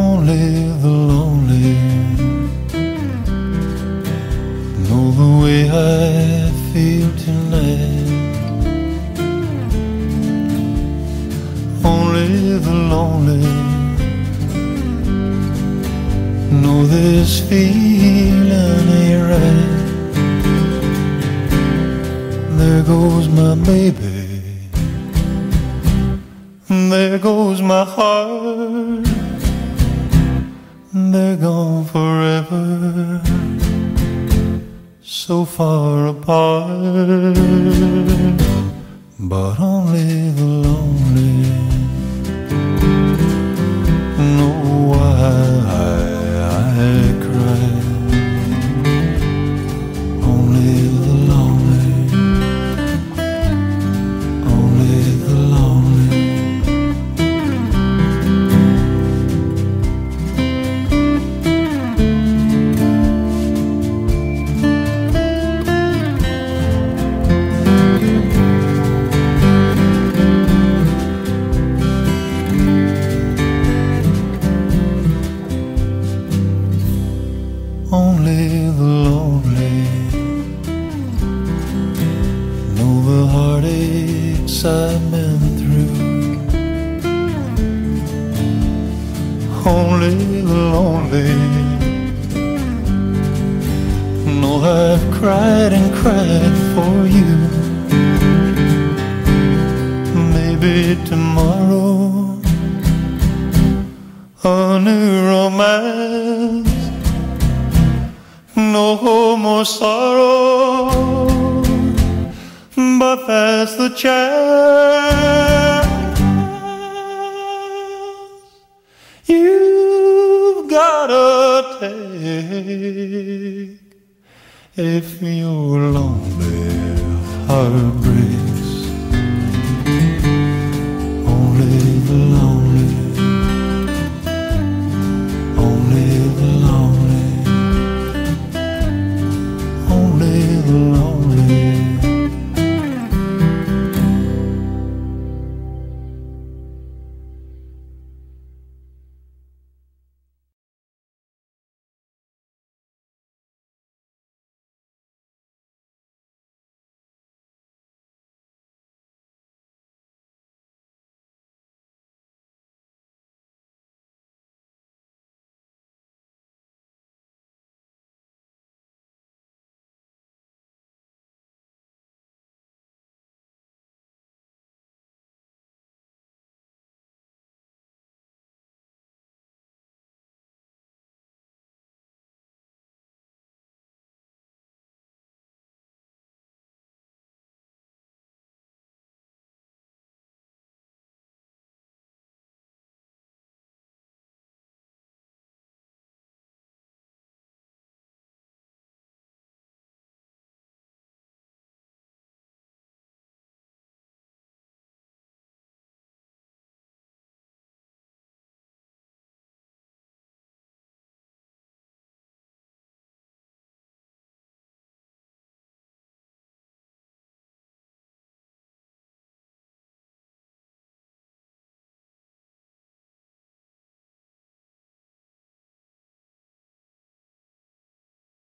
Only the lonely know the way I feel tonight. Only the lonely know this feeling ain't right. There goes my baby. There goes my heart. They're forever. So far apart. But only the lonely Only the lonely. Know I've cried and cried for you. Maybe tomorrow a new romance. No more sorrow, but that's the chance if you're lonely, heartbreak